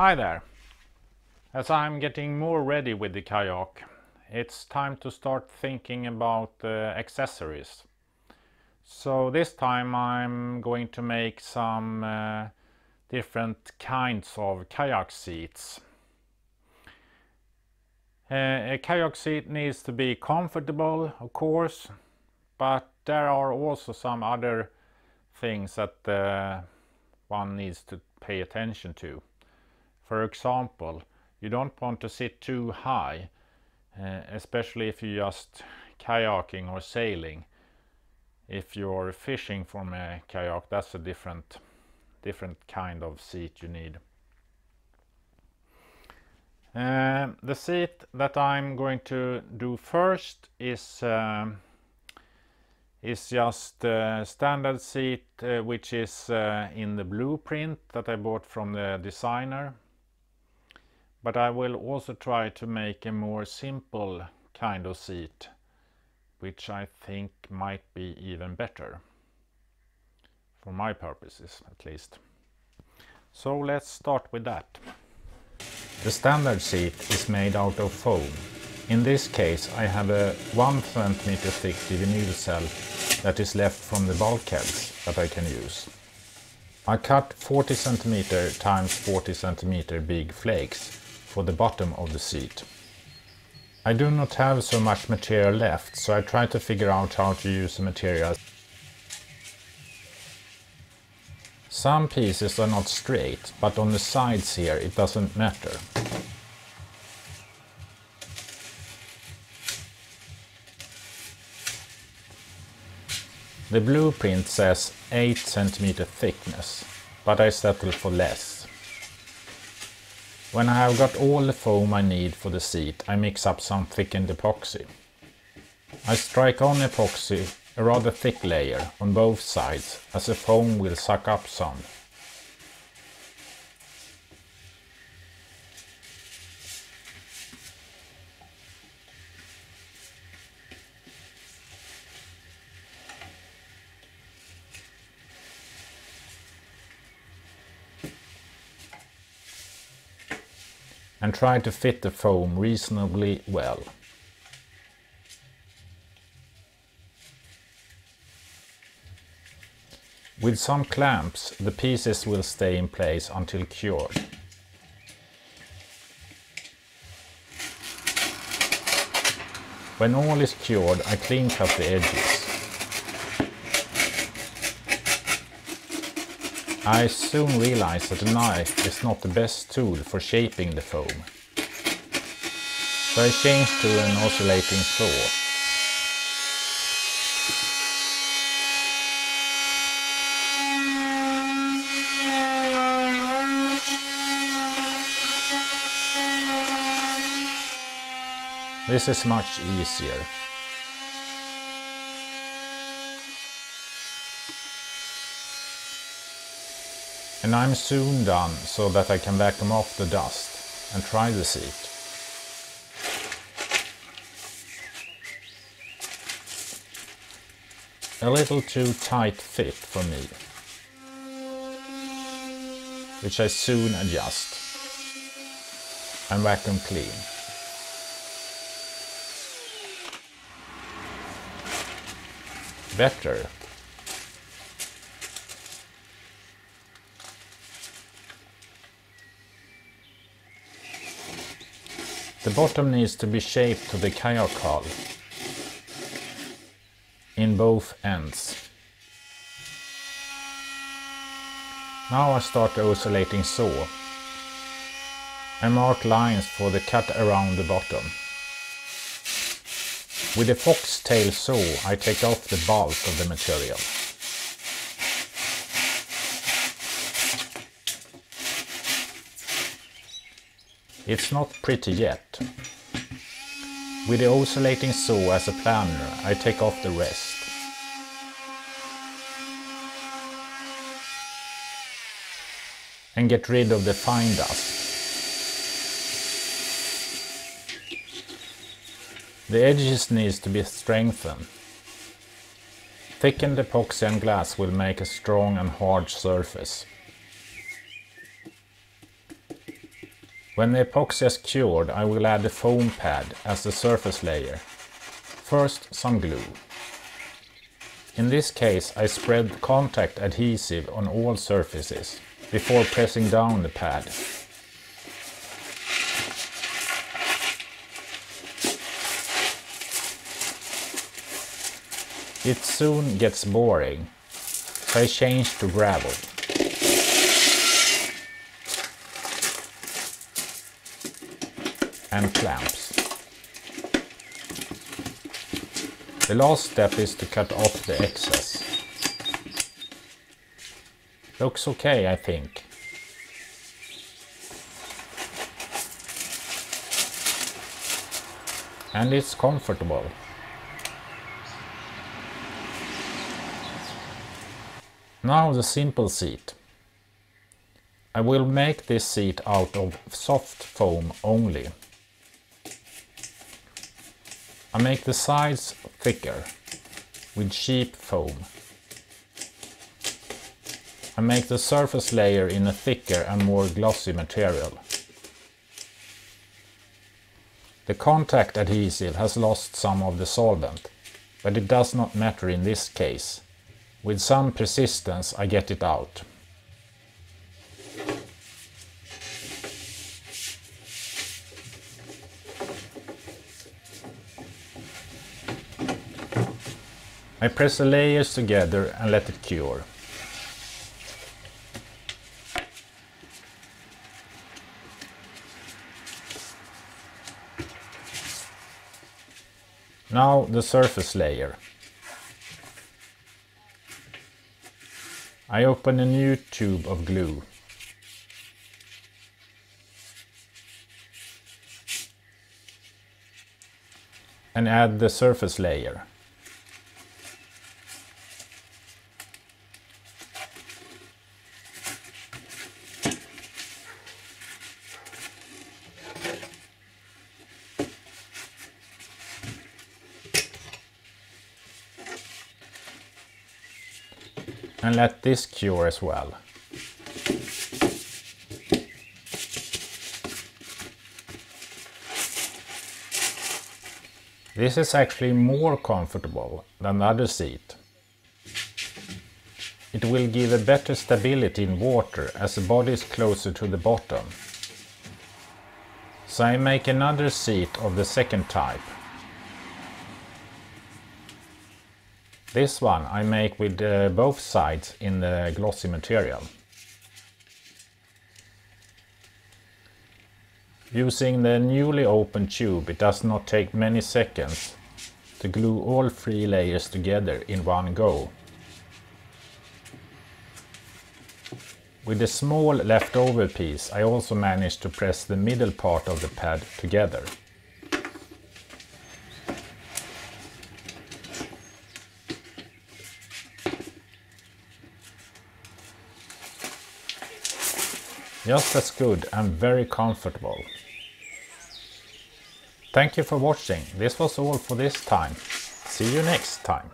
Hi there! As I'm getting more ready with the kayak, it's time to start thinking about uh, accessories. So this time I'm going to make some uh, different kinds of kayak seats. Uh, a kayak seat needs to be comfortable, of course, but there are also some other things that uh, one needs to pay attention to. For example, you don't want to sit too high, uh, especially if you're just kayaking or sailing. If you're fishing from a kayak, that's a different, different kind of seat you need. Uh, the seat that I'm going to do first is um, is just a standard seat uh, which is uh, in the blueprint that I bought from the designer but I will also try to make a more simple kind of seat which I think might be even better for my purposes at least. So let's start with that. The standard seat is made out of foam. In this case I have a 1 cm thick vinyl cell that is left from the bulkheads that I can use. I cut 40 cm times 40 cm big flakes for the bottom of the seat. I do not have so much material left, so I try to figure out how to use the material. Some pieces are not straight, but on the sides here it doesn't matter. The blueprint says 8 cm thickness, but I settle for less. When I have got all the foam I need for the seat, I mix up some thickened epoxy. I strike on epoxy, a rather thick layer, on both sides, as the foam will suck up some. And try to fit the foam reasonably well. With some clamps the pieces will stay in place until cured. When all is cured I clean cut the edges. I soon realized that a knife is not the best tool for shaping the foam. So I changed to an oscillating saw. This is much easier. And I'm soon done so that I can vacuum off the dust and try the seat. A little too tight fit for me, which I soon adjust and vacuum clean. Better The bottom needs to be shaped to the kayak hull in both ends. Now I start the oscillating saw and mark lines for the cut around the bottom. With a foxtail saw I take off the bulk of the material. It's not pretty yet. With the oscillating saw as a planer, I take off the rest. And get rid of the fine dust. The edges needs to be strengthened. Thickened epoxy and glass will make a strong and hard surface. When the epoxy has cured, I will add the foam pad as the surface layer. First, some glue. In this case, I spread contact adhesive on all surfaces before pressing down the pad. It soon gets boring, so I change to gravel. And clamps. The last step is to cut off the excess. Looks okay, I think. And it's comfortable. Now the simple seat. I will make this seat out of soft foam only. I make the sides thicker with cheap foam. I make the surface layer in a thicker and more glossy material. The contact adhesive has lost some of the solvent, but it does not matter in this case. With some persistence I get it out. I press the layers together and let it cure. Now the surface layer. I open a new tube of glue. And add the surface layer. And let this cure as well. This is actually more comfortable than the other seat. It will give a better stability in water as the body is closer to the bottom. So I make another seat of the second type This one I make with uh, both sides in the glossy material. Using the newly opened tube it does not take many seconds to glue all three layers together in one go. With the small leftover piece I also managed to press the middle part of the pad together. Just as good and very comfortable. Thank you for watching. This was all for this time. See you next time.